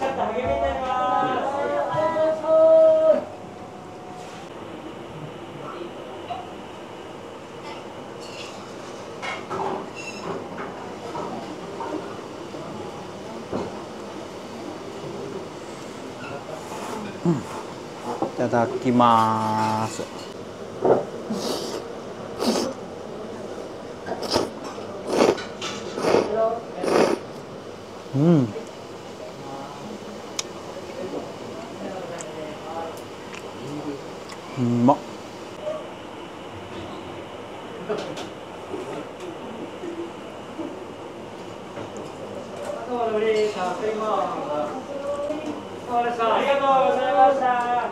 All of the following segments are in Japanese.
いただきます。うまっありがとうございま。した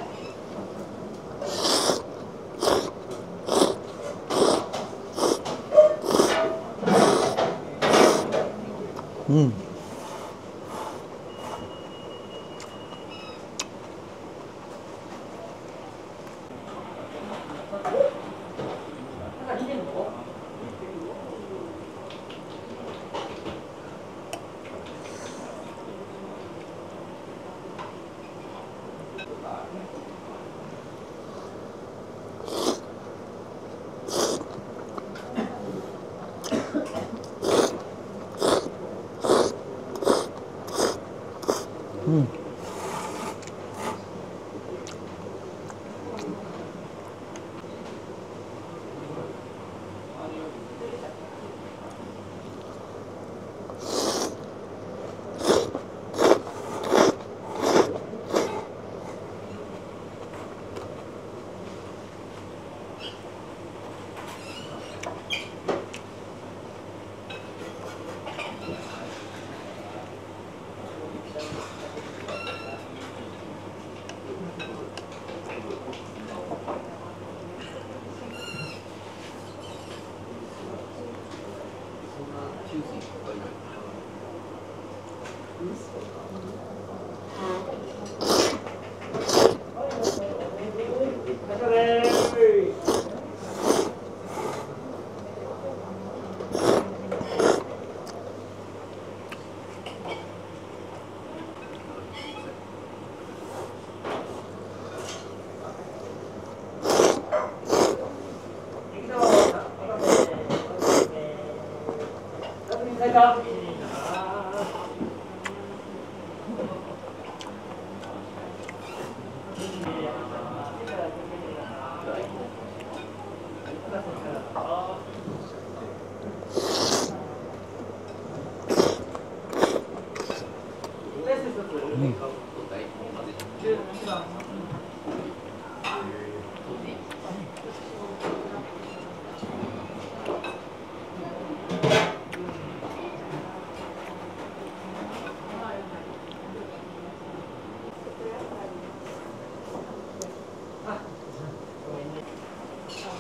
うん。うん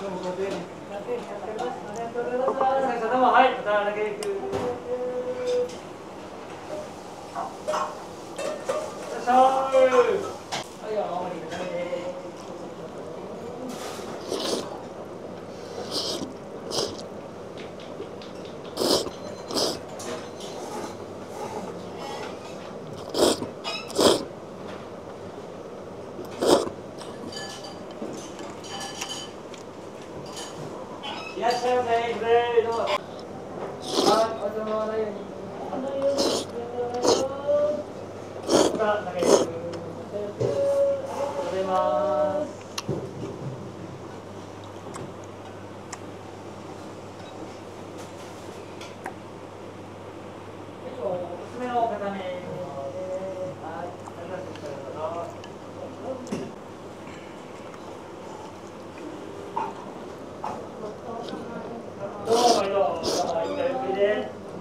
どうもはい、まただけ行く。よいしょー。はいよ、お待ちくださいねいらっしゃいませ。せーの。は、ように。まただけ行く。ありがとうございます。おすすめのお方ね。はい、ありがとうございます。どうも毎度、どうもゆっくりです。エビ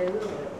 Hallelujah.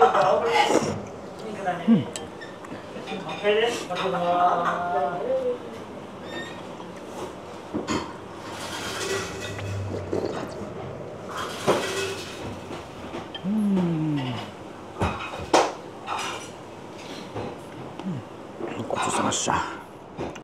ごちそうさまでした。